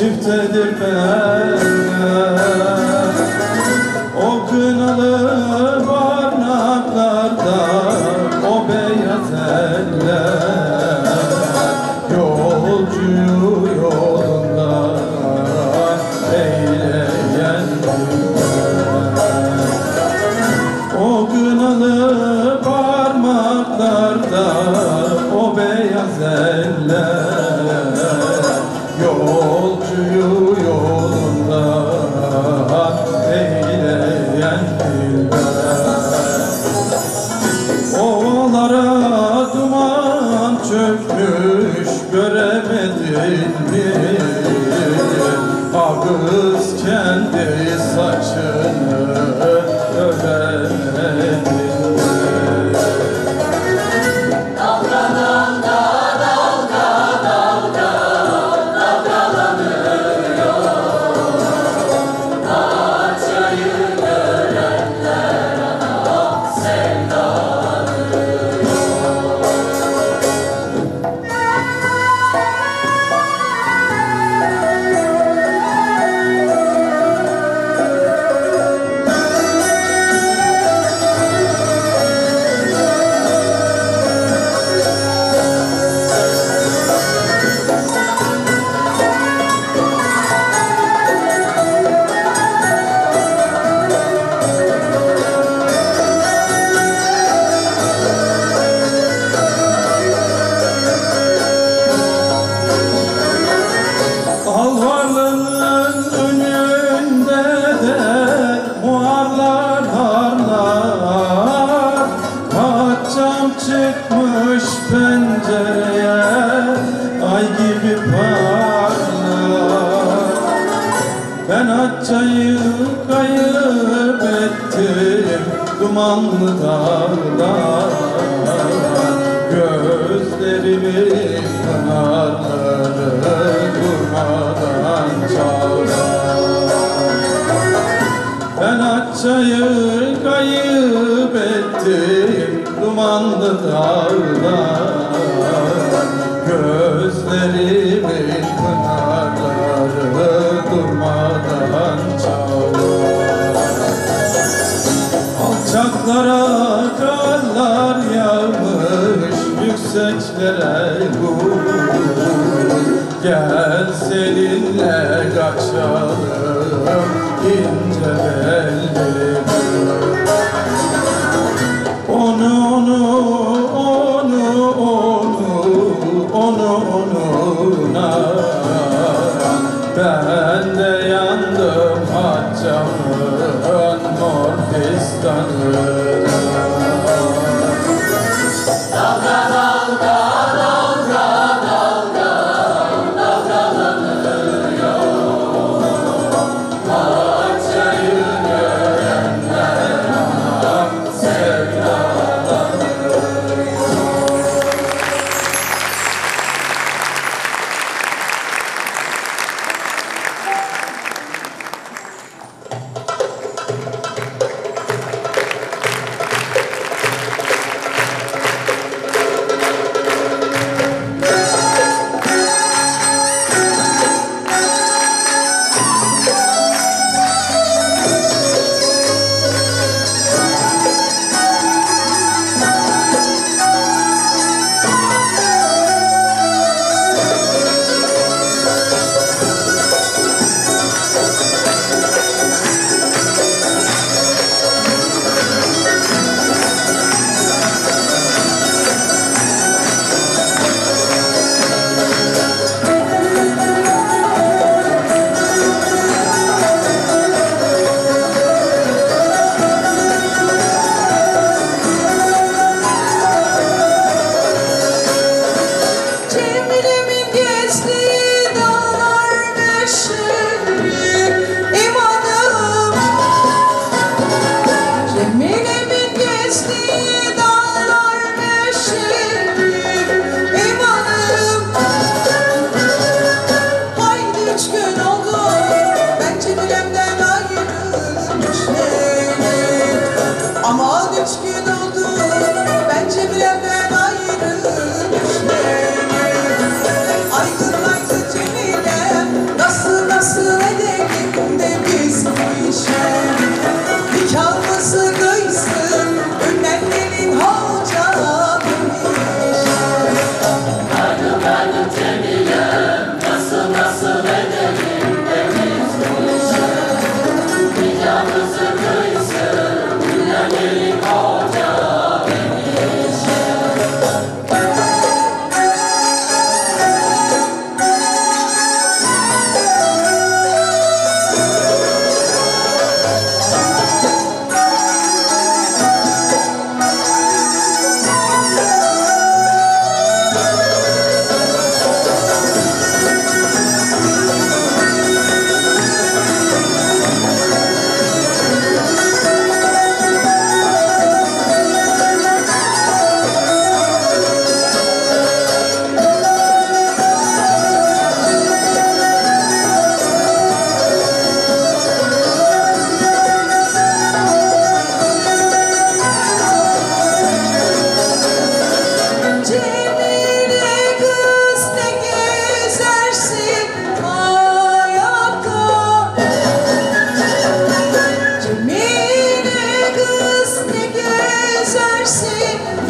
شفت دربها yanarda Gözlerimiz durmadan çalar Ben Akçay'ı kayıp ettim dumanlı dağlar Gözlerimin pınarları durmadan çalar. Alçaklara gençlere vurur Gel seninle kaçalım ince bel Hallelujah. üzersin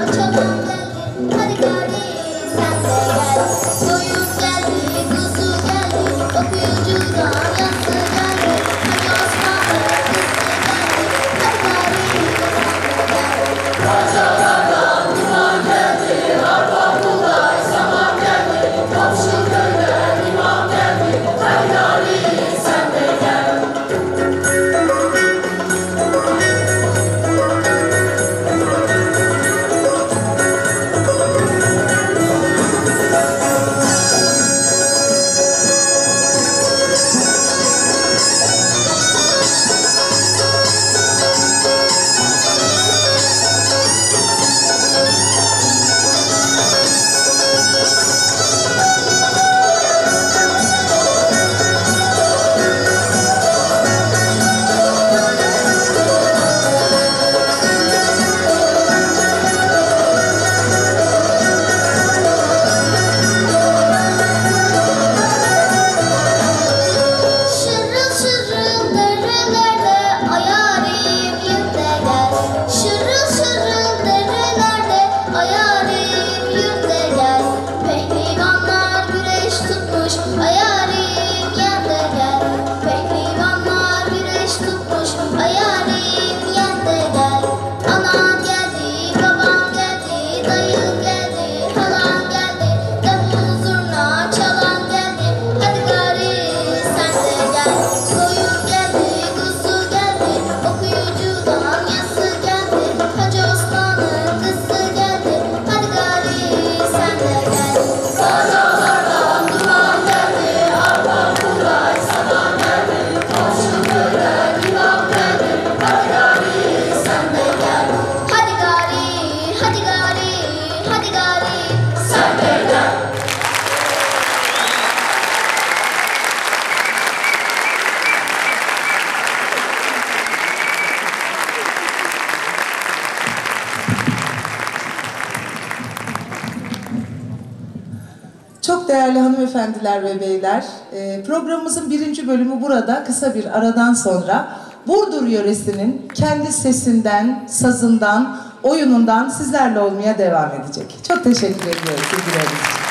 अच्छा değerli hanımefendiler ve beyler, e, programımızın birinci bölümü burada kısa bir aradan sonra Burdur yöresinin kendi sesinden, sazından, oyunundan sizlerle olmaya devam edecek. Çok teşekkür ediyoruz ilgileriniz için.